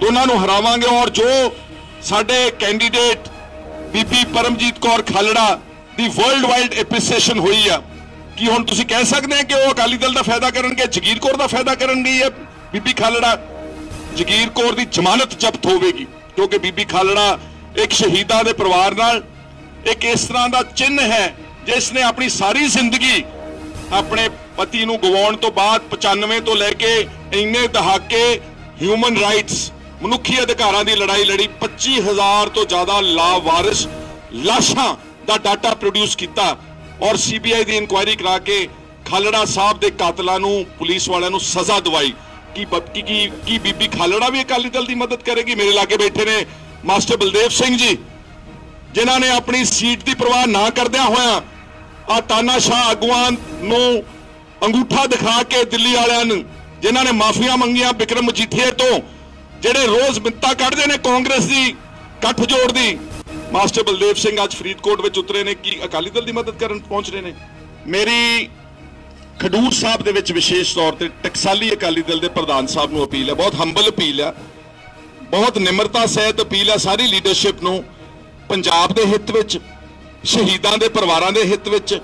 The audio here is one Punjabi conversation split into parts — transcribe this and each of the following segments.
ਦੋਨਾਂ ਨੂੰ ਹਰਾਵਾਂਗੇ ਔਰ ਜੋ ਸਾਡੇ ਕੈਂਡੀਡੇਟ ਬੀਬੀ ਪਰਮਜੀਤ ਕੌਰ ਖਾਲੜਾ ਦੀ ਵਰਲਡ ਵਾਈਡ ਐਪਰੀਸੀਏਸ਼ਨ ਹੋਈ ਆ, ਕੀ ਹੁਣ ਤੁਸੀਂ ਕਹਿ ਸਕਦੇ ਆ ਕਿ ਉਹ ਅਕਾਲੀ ਦਲ ਦਾ ਫਾਇਦਾ ਕਰਨਗੇ, ਜਗੀਰ ਕੌਰ ਦਾ ਫਾਇਦਾ ਕਰਨ ਗਈ ਹੈ ਬੀਬੀ ਖਾਲੜਾ? ਜਗੀਰ ਕੌਰ ਦੀ ਜ਼ਮਾਨਤ ਜ਼ਬਤ ਹੋਵੇਗੀ, ਕਿਉਂਕਿ ਬੀਬੀ ਖਾਲੜਾ ਇੱਕ ਸ਼ਹੀਦਾਂ ਦੇ ਪਰਿਵਾਰ ਨਾਲ ਇੱਕ ਇਸ ਤਰ੍ਹਾਂ ਦਾ ਚਿੰਨ੍ਹ ਹੈ, ਜਿਸ ਨੇ ਆਪਣੀ ਸਾਰੀ ਜ਼ਿੰਦਗੀ ਆਪਣੇ ਪਤੀ ਨੂੰ ਗਵਾਉਣ ਤੋਂ ਬਾਅਦ 95 ਤੋਂ ਲੈ ਕੇ ਇੰਨੇ ਦਹਾਕੇ ਹਿਊਮਨ ਰਾਈਟਸ ਮਨੁੱਖੀ ਅਧਿਕਾਰਾਂ ਦੀ ਲੜਾਈ ਲੜੀ 25000 ਤੋਂ ਜ਼ਿਆਦਾ ਲਾਵਾਰਿਸ ਲਾਸ਼ਾਂ ਦਾ ਡਾਟਾ ਪ੍ਰੋਡਿਊਸ ਕੀਤਾ ਔਰ ਸੀਬੀਆਈ ਦੀ ਇਨਕੁਆਇਰੀ ਕਰਾ ਕੇ ਖਾਲੜਾ ਸਾਹਿਬ ਦੇ ਕਾਤਲਾਂ ਨੂੰ, ਪੁਲਿਸ ਵਾਲਿਆਂ ਨੂੰ ਸਜ਼ਾ ਦਵਾਈ। ਕੀ ਬ- ਕੀ ਕੀ ਬੀਬੀ ਖਾਲੜਾ ਵੀ ਅਕਾਲੀ ਦਲ ਦੀ ਮਦਦ ਕਰੇਗੀ? ਮੇਰੇ ਲਾਗੇ ਬੈਠੇ ਨੇ ਮਾਸਟਰ ਬਲਦੇਵ ਸਿੰਘ ਜੀ, ਜਿਨ੍ਹਾਂ ਨੇ ਆਪਣੀ ਸੀਟ ਦੀ ਪਰਵਾਹ ਨਾ ਕਰਦਿਆਂ ਹੋਇਆਂ ਆ ਤਾਨਾਸ਼ਾਹ ਆਗੂਆਂ ਨੂੰ ਅੰਗੂਠਾ ਦਿਖਾ ਕੇ ਦਿੱਲੀ ਵਾਲਿਆਂ ਨੂੰ, ਜਿਨ੍ਹਾਂ ਨੇ ਮਾਫੀਆਂ ਮੰਗੀਆਂ ਬਿਕਰਮ ਮਜੀਠੀਏ ਤੋਂ ਜਿਹੜੇ ਰੋਜ਼ ਮਿੰਤਾ ਕੱਢਦੇ ਨੇ ਕਾਂਗਰਸ ਦੀ ਗੱਠ ਜੋੜ ਦੀ। ਮਾਸਟਰ ਬਲਦੇਵ ਸਿੰਘ ਅੱਜ ਫਰੀਦਕੋਟ ਵਿੱਚ ਉਤਰੇ ਨੇ, ਕੀ ਅਕਾਲੀ ਦਲ ਦੀ ਮਦਦ ਕਰਨ ਪਹੁੰਚ ਰਹੇ ਨੇ? ਮੇਰੀ ਖਡੂਰ ਸਾਹਿਬ ਦੇ ਵਿੱਚ ਵਿਸ਼ੇਸ਼ ਤੌਰ ਤੇ ਟਕਸਾਲੀ ਅਕਾਲੀ ਦਲ ਦੇ ਪ੍ਰਧਾਨ ਸਾਹਿਬ ਨੂੰ ਅਪੀਲ ਹੈ, ਬਹੁਤ ਹੰਬਲ ਅਪੀਲ ਹੈ। ਬਹੁਤ ਨਿਮਰਤਾ ਸਹਿਤ ਅਪੀਲ ਹੈ ਸਾਰੀ ਲੀਡਰਸ਼ਿਪ ਨੂੰ, ਪੰਜਾਬ ਦੇ ਹਿੱਤ ਵਿੱਚ, ਸ਼ਹੀਦਾਂ ਦੇ ਪਰਿਵਾਰਾਂ ਦੇ ਹਿੱਤ ਵਿੱਚ।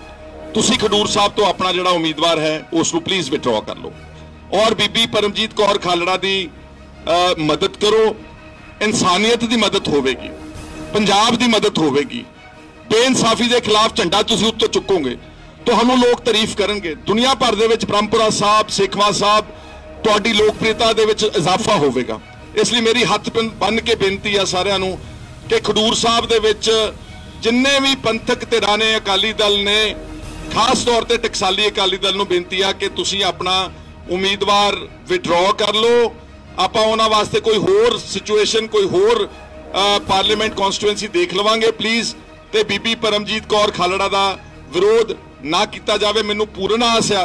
ਤੁਸੀਂ ਖਡੂਰ ਸਾਹਿਬ ਤੋਂ ਆਪਣਾ ਜਿਹੜਾ ਉਮੀਦਵਾਰ ਹੈ, ਉਸ ਨੂੰ ਪਲੀਜ਼ ਵਿਡਰਾਅ ਕਰ ਲਓ। ਔਰ ਬੀਬੀ ਪਰਮਜੀਤ ਕੌਰ ਖਾਲੜਾ ਦੀ ਮਦਦ ਕਰੋ। ਇਨਸਾਨੀਅਤ ਦੀ ਮਦਦ ਹੋਵੇਗੀ। ਪੰਜਾਬ ਦੀ ਮਦਦ ਹੋਵੇਗੀ। ਬੇਇਨਸਾਫੀ ਦੇ ਖਿਲਾਫ ਝੰਡਾ ਤੁਸੀਂ ਉੱਤੋਂ ਚੁੱਕੋਗੇ। ਤੁਹਾਨੂੰ ਲੋਕ ਤਾਰੀਫ ਕਰਨਗੇ। ਦੁਨੀਆ ਭਰ ਦੇ ਵਿੱਚ ਬ੍ਰਹਮਪੁਰਾ ਸਾਹਿਬ, ਸੇਖਵਾ ਸਾਹਿਬ, ਤੁਹਾਡੀ ਲੋਕਪ੍ਰਿਯਤਾ ਦੇ ਵਿੱਚ ਇਜ਼ਾਫਾ ਹੋਵੇਗਾ। ਇਸ ਲਈ ਮੇਰੀ ਹੱਥ ਬੰਨ ਕੇ ਬੇਨਤੀ ਆ ਸਾਰਿਆਂ ਨੂੰ ਕਿ ਖਡੂਰ ਸਾਹਿਬ ਦੇ ਵਿੱਚ ਜਿੰਨੇ ਵੀ ਪੰਥਕ ਧਿਰਾਂ ਨੇ, ਅਕਾਲੀ ਦਲ ਨੇ, ਖਾਸ ਤੌਰ ਤੇ ਟਕਸਾਲੀ ਅਕਾਲੀ ਦਲ ਨੂੰ ਬੇਨਤੀ ਆ ਕਿ ਤੁਸੀਂ ਆਪਣਾ ਉਮੀਦਵਾਰ ਵਿਡਰਾਅ ਕਰ ਲਓ। ਆਪਾਂ ਉਹਨਾਂ ਵਾਸਤੇ ਕੋਈ ਹੋਰ ਸਿਚੁਏਸ਼ਨ ਕੋਈ ਹੋਰ ਪਾਰਲੀਮੈਂਟ ਕਨਸਟੀਟੂਐਂਸੀ ਦੇਖ ਲਵਾਂਗੇ ਪਲੀਜ਼ ਤੇ ਬੀਬੀ ਪਰਮਜੀਤ ਕੌਰ ਖਾਲੜਾ ਦਾ ਵਿਰੋਧ ਨਾ ਕੀਤਾ ਜਾਵੇ, ਮੈਨੂੰ ਪੂਰਨ ਆਸ ਆ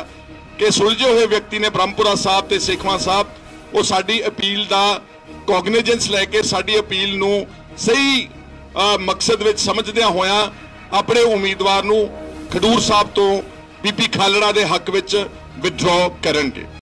ਕਿ ਸੁਲਝੇ ਹੋਏ ਵਿਅਕਤੀ ਨੇ ਬ੍ਰਹਮਪੁਰਾ ਸਾਹਿਬ ਤੇ ਸੇਖਵਾਂ ਸਾਹਿਬ, ਉਹ ਸਾਡੀ ਅਪੀਲ ਦਾ ਕੋਗਨੀਜੈਂਸ ਲੈ ਕੇ ਸਾਡੀ ਅਪੀਲ ਨੂੰ ਸਹੀ ਮਕਸਦ ਵਿੱਚ ਸਮਝਦਿਆਂ ਹੋਇਆਂ ਆਪਣੇ ਉਮੀਦਵਾਰ ਨੂੰ ਖਡੂਰ ਸਾਹਿਬ ਤੋਂ ਬੀਬੀ ਖਾਲੜਾ ਦੇ ਹੱਕ ਵਿੱਚ ਵਿਡਰਾਅ ਕਰਨਗੇ।